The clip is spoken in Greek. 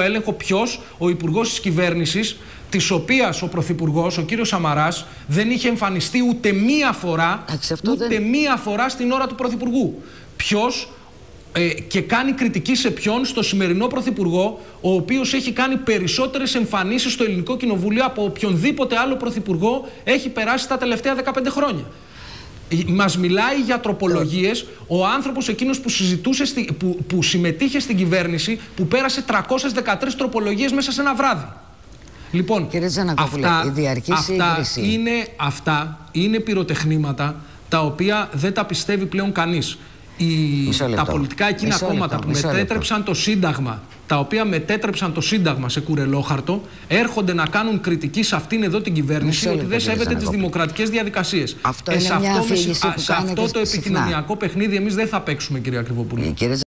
έλεγχο ποιος ο υπουργός της κυβέρνησης, της οποίας ο πρωθυπουργός, ο κύριος Σαμαράς, δεν είχε εμφανιστεί ούτε μία φορά, ούτε μία φορά στην ώρα του πρωθυπουργού. Ποιος ε, και κάνει κριτική σε ποιον, στο σημερινό πρωθυπουργό, ο οποίος έχει κάνει περισσότερες εμφανίσεις στο ελληνικό κοινοβούλιο από οποιονδήποτε άλλο πρωθυπουργό έχει περάσει τα τελευταία 15 χρόνια. Μας μιλάει για τροπολογίες ο άνθρωπος εκείνος που, συζητούσε που, που συμμετείχε στην κυβέρνηση που πέρασε 313 τροπολογίες μέσα σε ένα βράδυ. Λοιπόν, αυτά, η αυτά, είναι, αυτά είναι πυροτεχνήματα τα οποία δεν τα πιστεύει πλέον κανείς οι, τα πολιτικά εκείνα κόμματα που μετέτρεψαν το Σύνταγμα, τα οποία μετέτρεψαν το Σύνταγμα σε κουρελόχαρτο, έρχονται να κάνουν κριτική σε αυτήν εδώ την κυβέρνηση ότι δεν σέβεται τις δημοκρατικές διαδικασίες. Αυτό ε, σε αυτό, σε αυτό το επικοινωνιακό παιχνίδι εμείς δεν θα παίξουμε, κυρία Κρυβοπούλη.